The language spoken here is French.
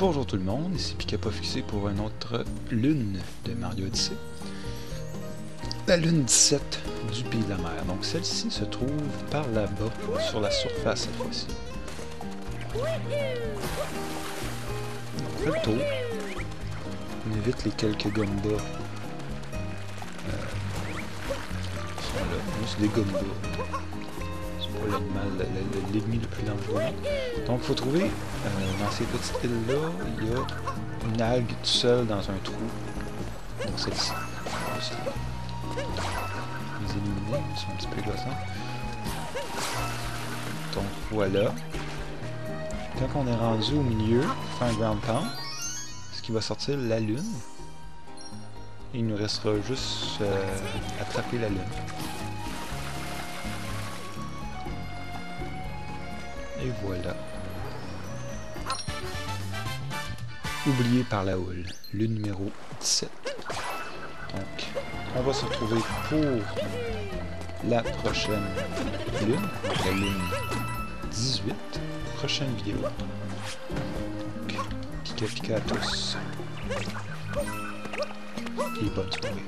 Bonjour tout le monde, ici Picapa Fixé pour une autre lune de Mario Odyssey. La lune 17 du Pays de la Mer. Donc celle-ci se trouve par là-bas, sur la surface cette fois-ci. On fait. On évite les quelques Gumba. Euh, sont là. C'est des Gumba. L'animal, le- le- l'ennemi le plus dangereux. Donc, faut trouver, euh, dans ces petites îles-là, il y a une algue tout seule dans un trou. Donc, celle-ci. Les éliminer, ils sont un petit peu gossants. Donc, voilà. Quand on est rendu au milieu, on fait un ground pound. Ce qui va sortir la lune. Il nous restera juste euh, attraper la lune. Et voilà. Oublié par la houle. Lune numéro 17. Donc, on va se retrouver pour la prochaine lune. La lune 18. Prochaine vidéo. Donc, Pika pika à tous. Et bonne soirée.